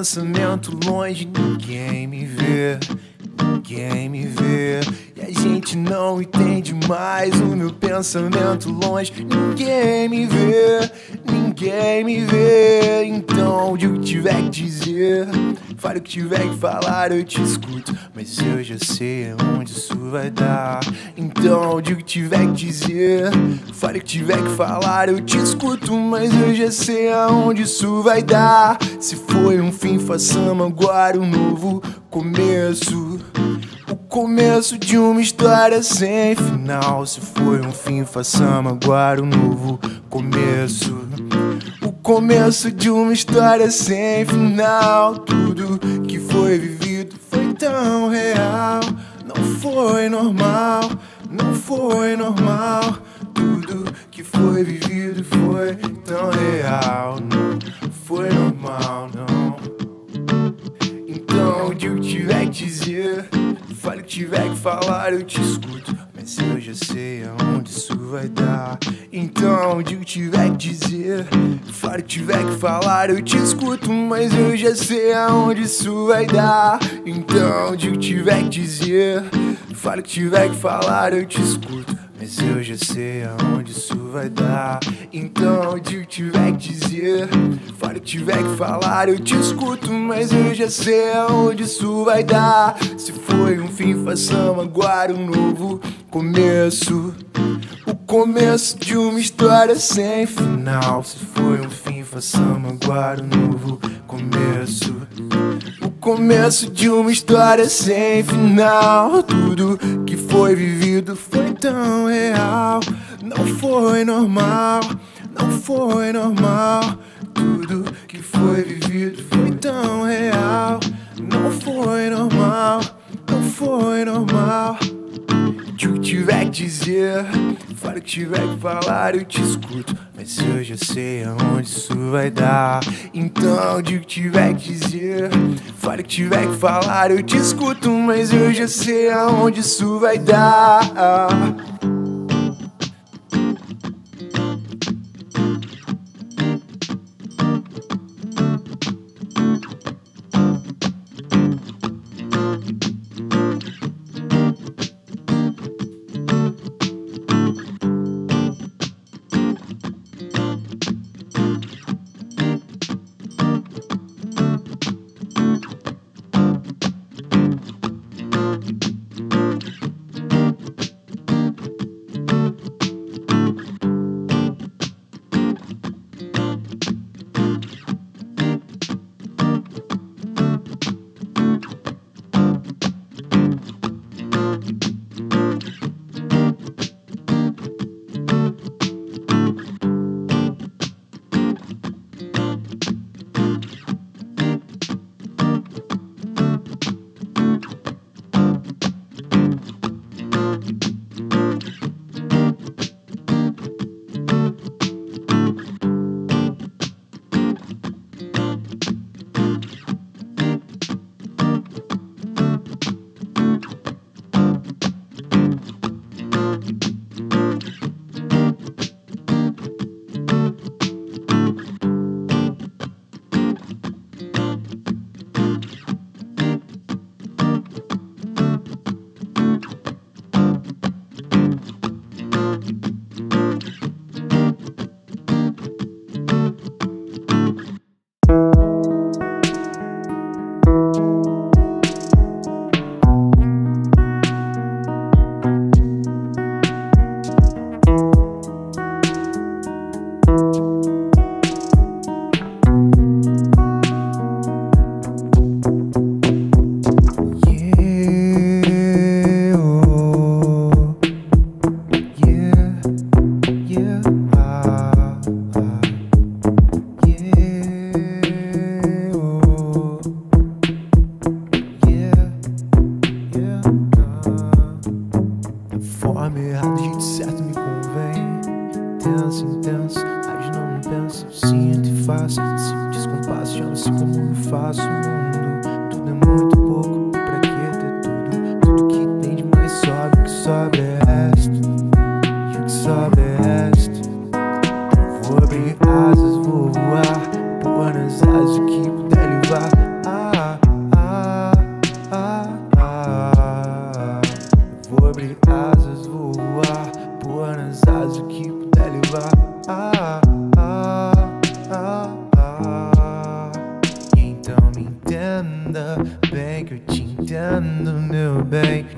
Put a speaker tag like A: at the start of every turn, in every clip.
A: pensamento longe, ninguém me vê. Ninguém me vê e a gente não entende mais o meu pensamento longe. Ninguém me vê, ninguém me vê. Então, o que tiver que dizer, fale o que tiver que falar, eu te escuto. Mas eu já sei aonde isso vai dar. Então, de o que tiver que dizer, fale o que tiver que falar, eu te escuto. Mas eu já sei aonde isso vai dar. Se foi um fim, façamos agora um novo começo. O começo de uma história sem final. Se foi um fim, façamos agora um novo começo. Começo de uma história sem final. Tudo que foi vivido foi tão real. Não foi normal, não foi normal. Tudo que foi vivido foi tão real. Não foi normal, não. Então, o que tiver que dizer, fale o que tiver que falar, eu te escuto. Mas eu já sei aonde isso vai dar. Então, de o que tiver que dizer, que tiver que falar, eu te escuto. Mas eu já sei aonde isso vai dar. Então, de o que tiver que dizer, que tiver que falar, eu te escuto. Mas eu já sei aonde isso vai dar. Então, de o que tiver que dizer, o que tiver que falar, eu te escuto. Mas eu já sei aonde isso vai dar. Se foi um fim, façamos agora um novo começo. O começo de uma história sem final. Se foi um fim, façamos agora um novo começo. O começo de uma história sem final. Tudo que foi vivido foi tão real. Não foi normal, não foi normal. Tudo que foi vivido foi tão real. Não foi normal, não foi normal. De o que tiver que dizer, fale o que tiver que falar, eu te escuto. Mas eu já sei aonde isso vai dar. Então, de o que tiver que dizer, fale o que tiver que falar, eu te escuto. Mas eu já sei aonde isso vai dar.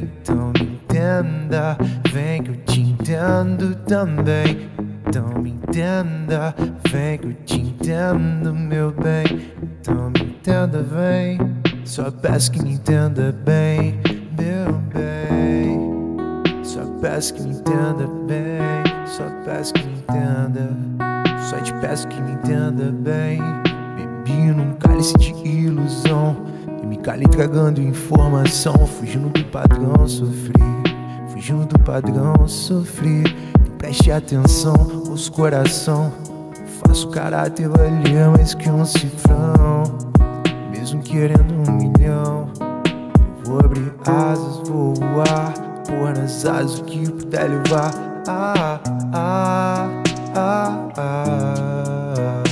A: Então me entenda, vem que eu te entendo também. Então me entenda, vem que eu te entendo, meu bem. Então me entenda, vem. Só peço que me entenda bem, meu bem. Só peço que me entenda bem. Só peço que me entenda. Só te peço que me entenda bem. Bebi num cálice de ilusão. E me calei tragando informação. Fugindo do padrão, sofri. Fugindo do padrão, sofri. Preste atenção, os coração. Faço caráter valer mais que um cifrão. Mesmo querendo um milhão. Vou abrir asas, vou voar. Pôr nas asas o que puder levar. Ah, ah, ah, ah.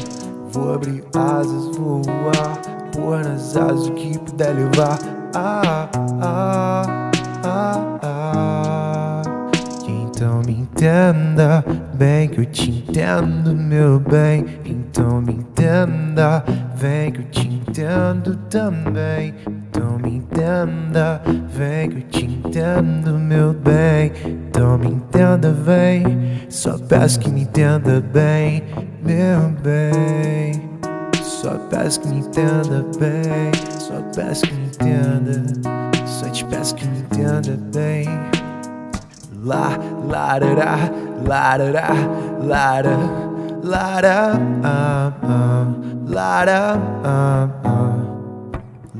A: Vou abrir asas, vou voar. Pôr nas asas o que puder levar. Ah, ah, ah, ah. Então me entenda bem que eu te entendo, meu bem. Então me entenda, vem que eu te entendo também. Então me entenda, vem que eu te entendo, meu bem. Então me entenda, vem. Só peço que me entenda bem, meu bem. Só peço que me entenda bem. Só peço que me entenda. Só te peço que me entenda bem. La la da da la da da la da la da ah, ah, la da ah, ah.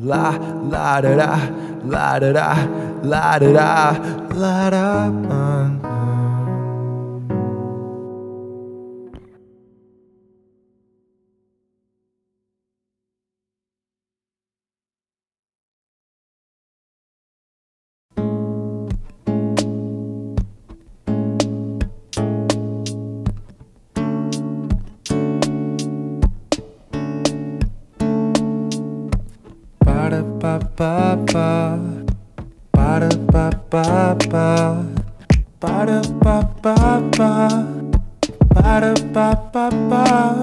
A: La la da da la da da la da da la da ah, pa pa pa Para pa pa pa Para pa pa pa Para pa pa pa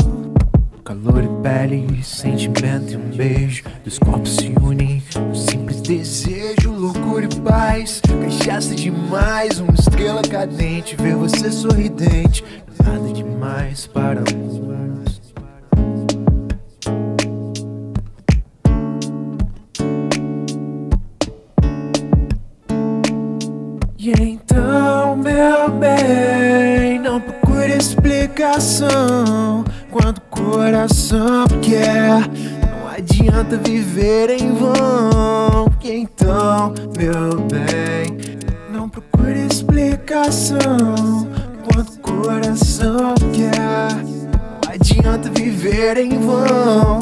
A: Calor e pele, sentimento e um beijo. Dos corpos se unem Um simples desejo, loucura e paz. Cachaça demais, uma estrela cadente. Ver você sorridente Nada demais para uns explicação quando o coração quer. Não adianta viver em vão. E então, meu bem, não procure explicação quando o coração quer. Não adianta viver em vão.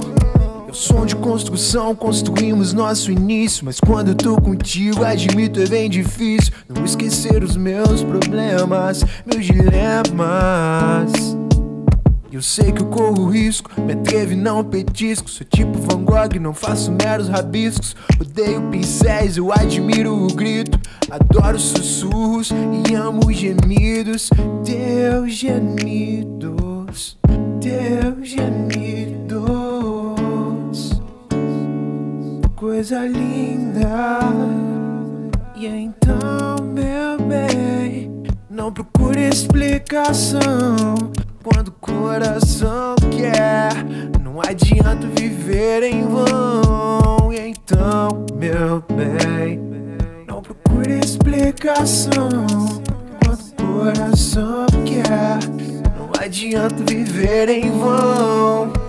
A: Um de construção, construímos nosso início. Mas quando tô contigo, admito, é bem difícil. Não esquecer os meus problemas, meus dilemas. Eu sei que eu corro risco, me atrevo e não petisco. Sou tipo Van Gogh, não faço meros rabiscos. Odeio pincéis, eu admiro o grito. Adoro sussurros e amo os gemidos. Teus gemidos, teus gemidos. Coisa linda. E então, meu bem, não procure explicação quando o coração quer. Não adianta viver em vão. E então, meu bem, não procure explicação quando o coração quer. Não adianta viver em vão.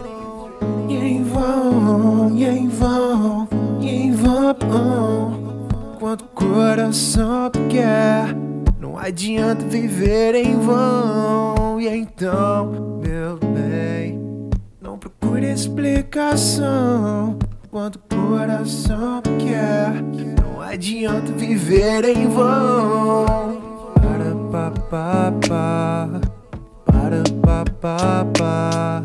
A: Em vão, e em vão, e em vão. Quando o coração quer. Não adianta viver em vão. E então, meu bem, não procure explicação. Quando o coração quer. Não adianta viver em vão. Para pa pa pa. Para pa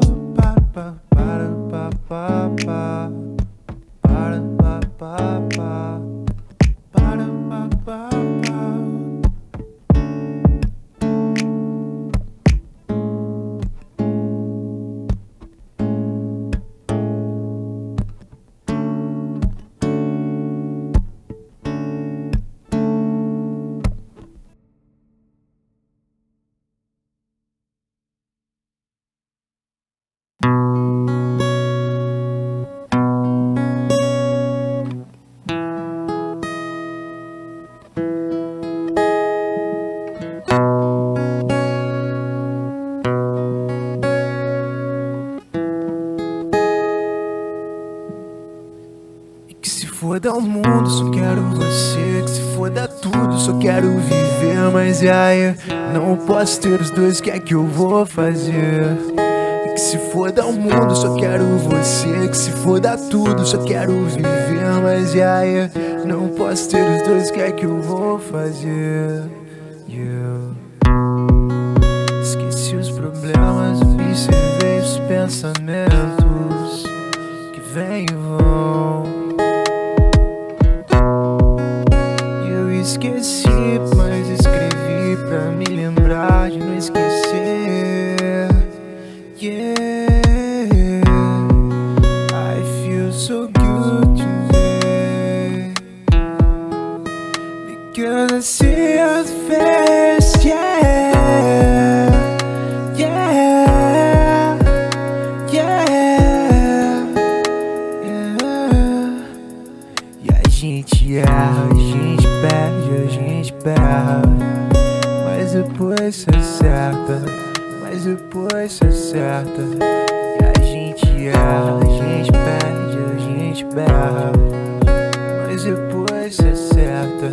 A: E aí, não posso ter os dois, que é que eu vou fazer? Que se foda o mundo, só quero você. Que se foda tudo, só quero viver. Mas e aí, não posso ter os dois, que é que eu vou fazer? Gente berra. Mas depois se acerta, mas depois se acerta. E a gente erra, a gente perde, a gente berra. Mas depois se acerta,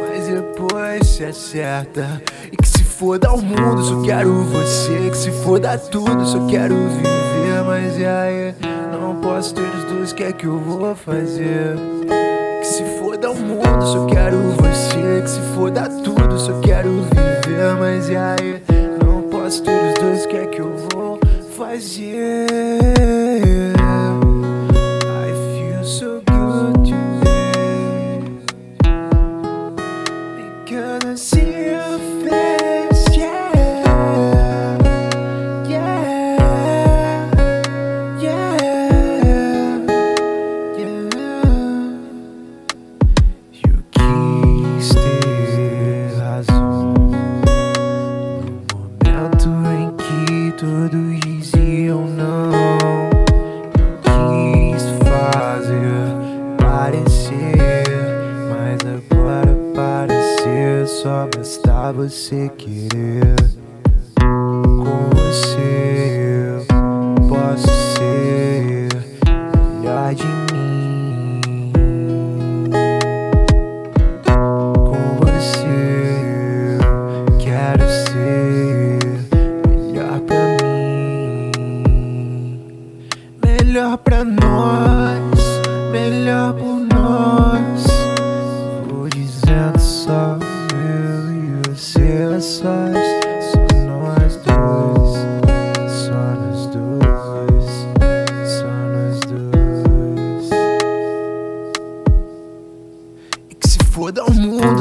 A: mas depois se acerta. E que se foda o mundo, só quero você. Que se foda tudo, só quero viver. Mas e aí, não posso ter os dois, que é que eu vou fazer? O mundo, só quero você. Que se foda tudo, só quero viver. Mas e aí, não posso ter os dois, que é que eu vou fazer?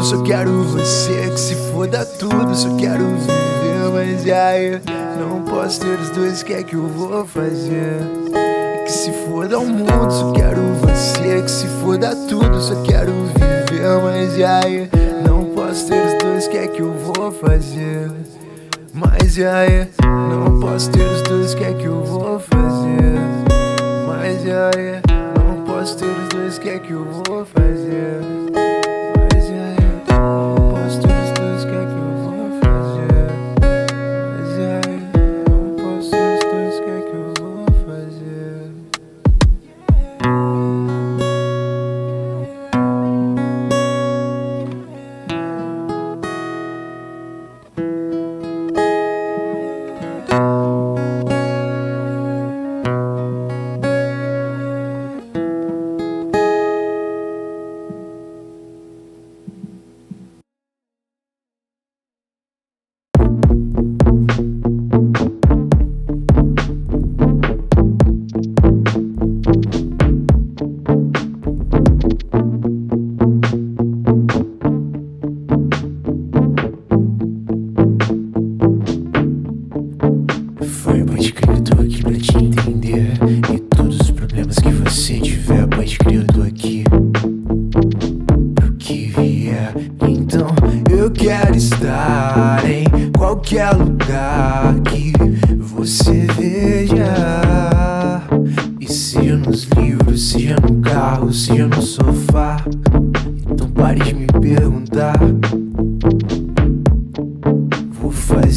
A: Só quero você. Que se foda tudo, só quero viver. Mas e aí, não posso ter os dois, que é que eu vou fazer? Que se foda o mundo, só quero você. Que se foda tudo, só quero viver. Mas e aí, não posso ter os dois, que é que eu vou fazer? Mas e aí, não posso ter os dois, que é que eu vou fazer? Mas e aí, não posso ter os dois, que é que eu vou fazer?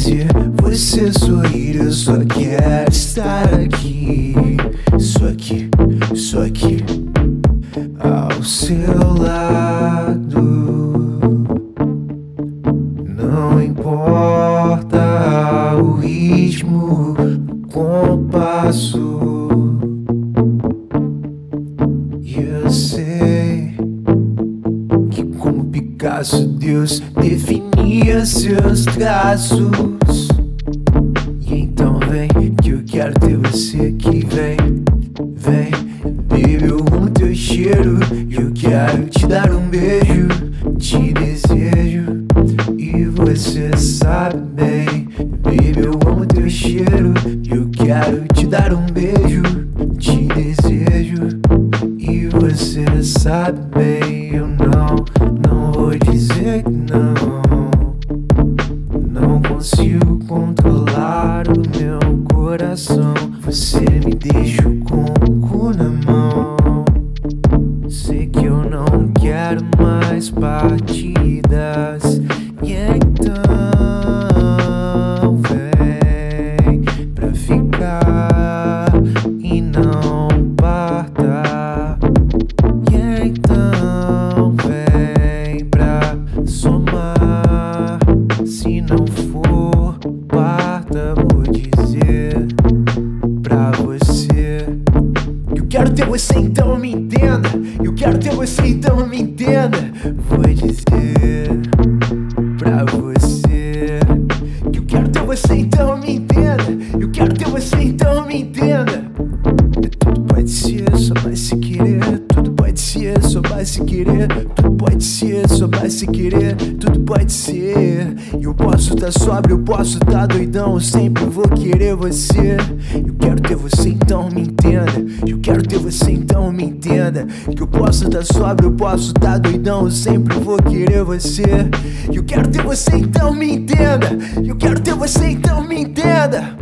A: Fazer você sorrir, eu só quero estar aqui. Só aqui, só aqui. Ao seu lado. Vai se querer. Tudo pode ser, só vai se querer. Tudo pode ser, só vai se querer. Tudo pode ser. Eu posso tá sóbrio, eu posso tá doidão. Eu sempre vou querer você. Eu quero ter você, então me entenda. Eu quero ter você, então me entenda. Que eu posso tá sóbrio, eu posso tá doidão. Eu sempre vou querer você. Eu quero ter você, então me entenda. Eu quero ter você, então me entenda.